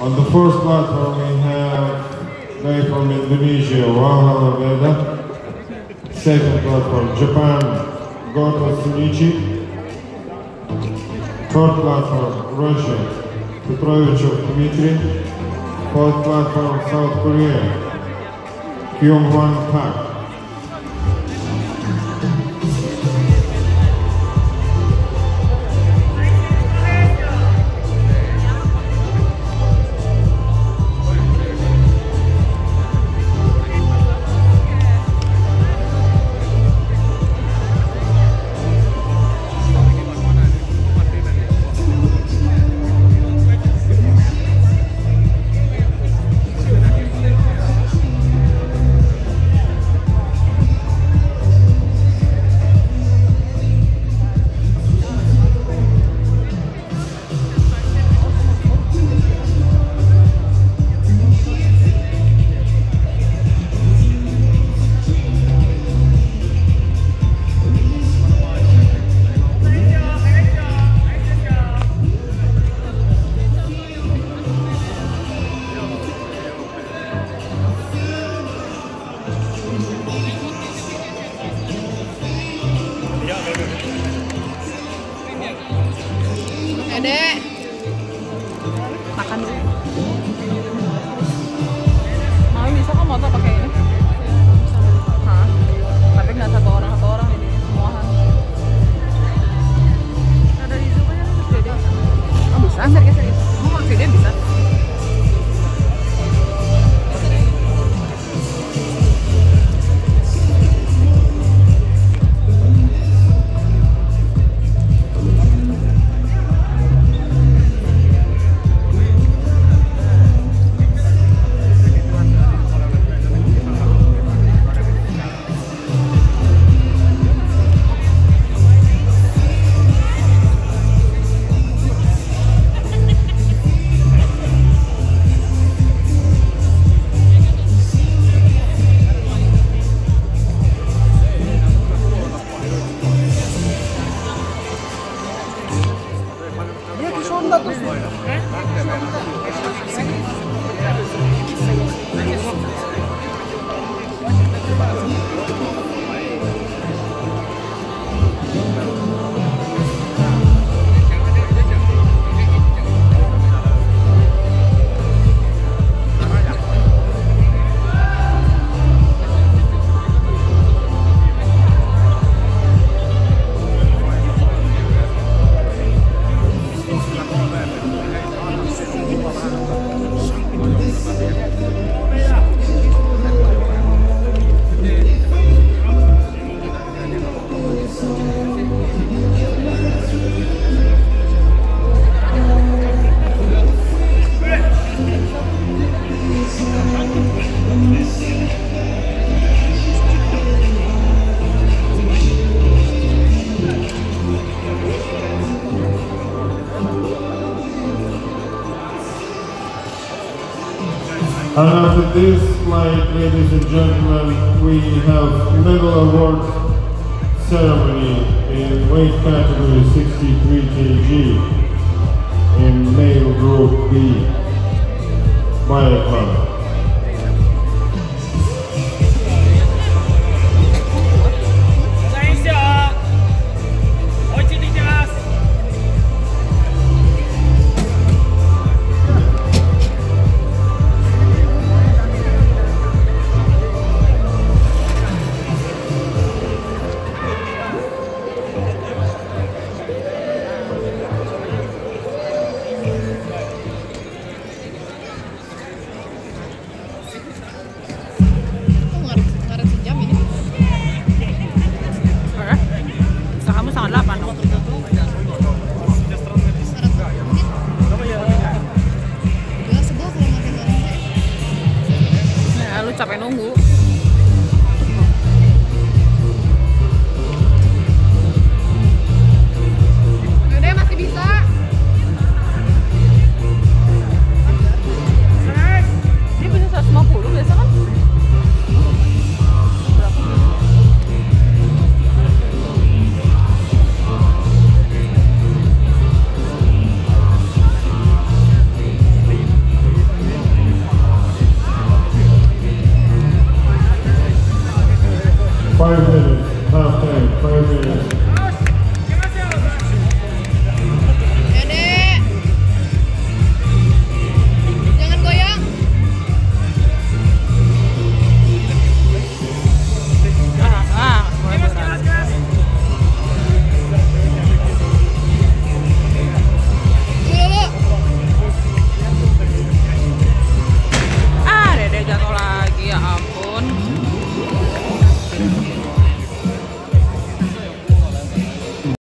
On the first platform, we have guy from Indonesia, Rahul Veda. Second platform, Japan, Goto Sunichi. Third platform, Russia, Petrovichov Dmitry. Fourth platform, South Korea, Kyung Hwan Park. Dek. んだと思うよ。And after this flight, ladies and gentlemen, we have medal award ceremony in weight category 63 kg in male group B by club.